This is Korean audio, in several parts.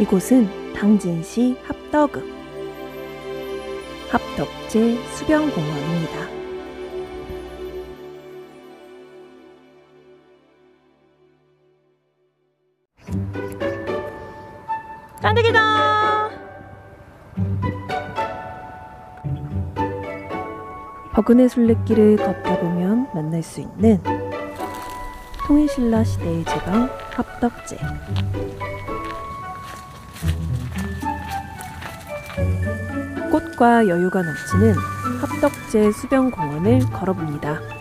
이곳은 당진시 합덕읍 합덕제 수변공원입니다. 짠득이다! 버그네 순례길을 걷다 보면 만날 수 있는 통일신라 시대의 제방 합덕제 꽃과 여유가 넘치는 합덕제 수변공원을 걸어봅니다.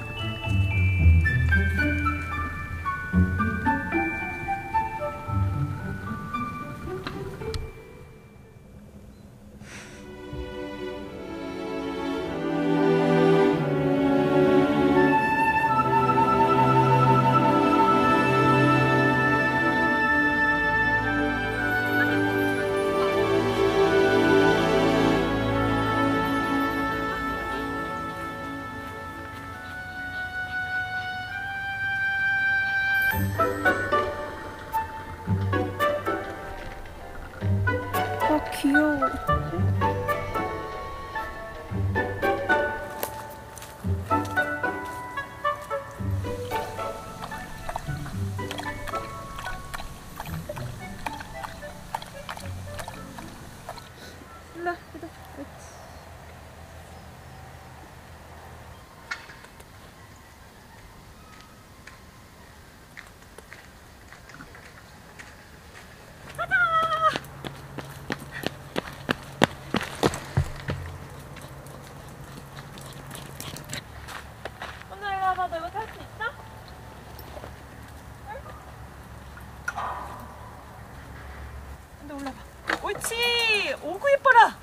옳지. 오구 이뻐라.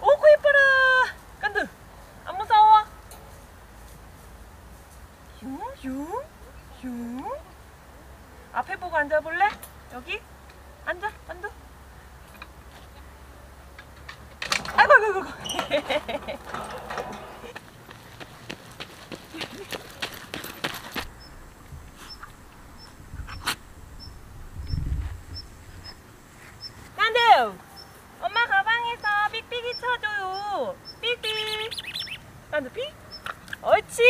오구 이뻐라. 깐두. 안 무서워? 융, 융, 융. 앞에 보고 앉아볼래? 여기? 앉아, 깐두. 아이고, 아이고, 아이고. 깐두! 엄마 가방에서 삑삑이 쳐줘요. 삑삑. 깐두 삑. 옳지.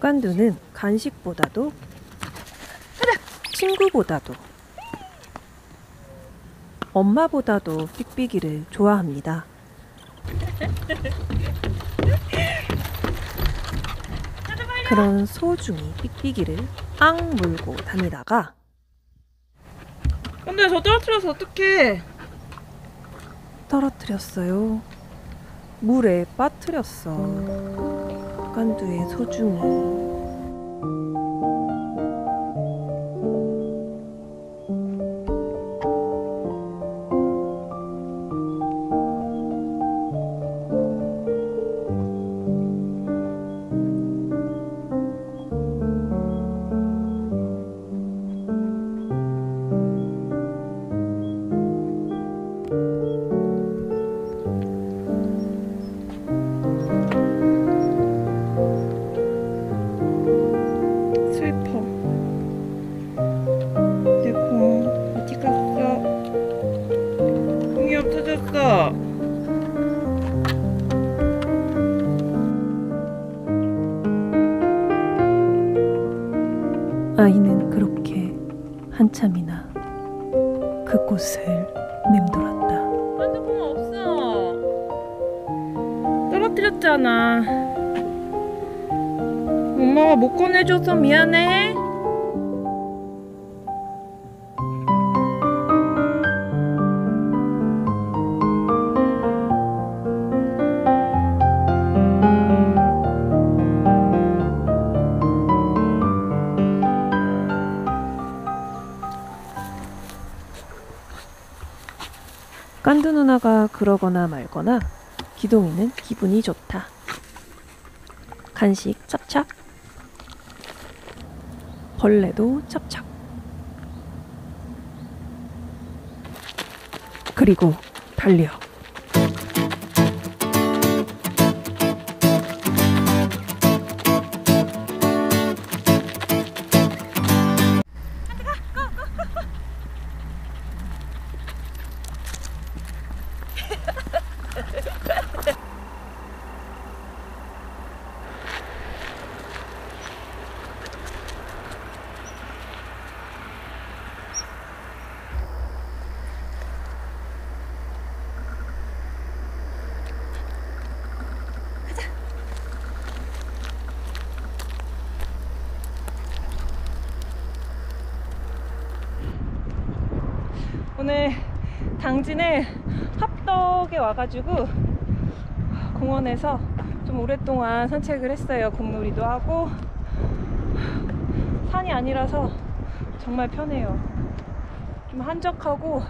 깐두는 간식보다도 친구보다도 엄마보다도 삑삑이를 좋아합니다. 그런 소중이 삑삑이를 앙 물고 다니다가 근데 저 떨어뜨려서 어떡해? 떨어뜨렸어요. 물에 빠뜨렸어. 깐두의 소중이. 그곳을 맴돌았다. 공 없어. 떨어뜨렸잖아. 엄마가 못 꺼내줘서 미안해. 깐두 누나가 그러거나 말거나 기동이는 기분이 좋다. 간식 찹찹. 벌레도 찹찹. 그리고 달려. 오늘 당진에 합덕에 와가지고 공원에서 좀 오랫동안 산책을 했어요. 공놀이도 하고 산이 아니라서 정말 편해요. 좀 한적하고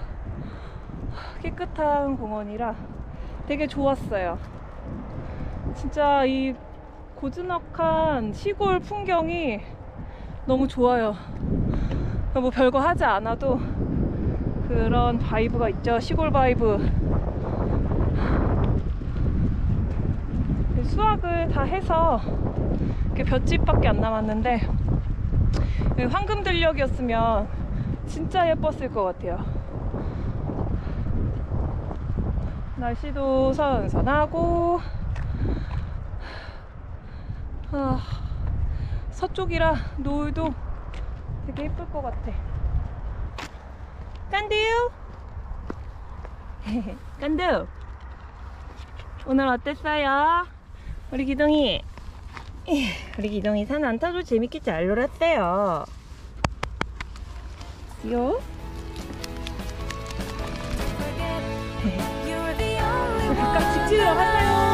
깨끗한 공원이라 되게 좋았어요. 진짜 이 고즈넉한 시골 풍경이 너무 좋아요. 뭐 별거 하지 않아도 그런 vibe가 있죠. 시골 vibe. 수확을 다 해서 이렇게 볏짚밖에 안 남았는데 여기 황금들녘이었으면 진짜 예뻤을 것 같아요. 날씨도 선선하고 아, 서쪽이라 노을도 되게 예쁠 것 같아. 깐두요? 깐두 오늘 어땠어요? 우리 기동이 우리 기동이 산 안 타도 재밌게 잘 놀았어요 요? 가끔 직진으로 할까요?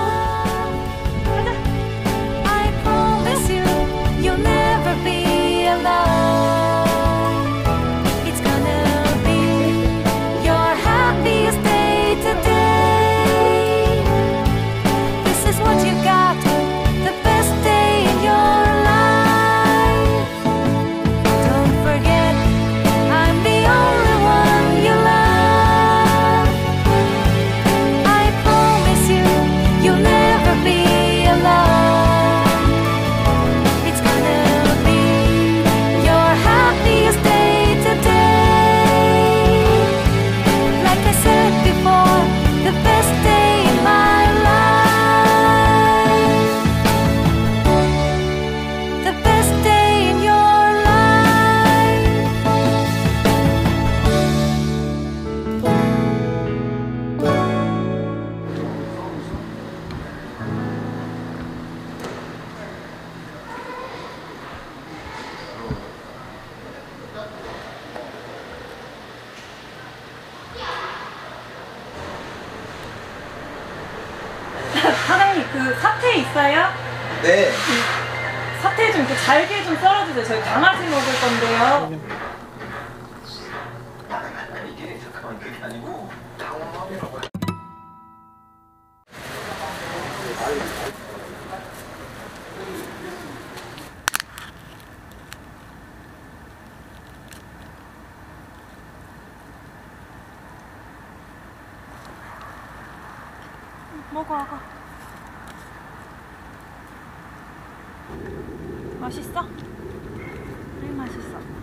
있어요? 네. 사태 좀 이렇게 잘게 좀 썰어주세요 저희 강아지 먹을 건데요 이게 잠깐만 그게 아니고 당황하라고 먹어 아가 맛있어? 왜 맛있어?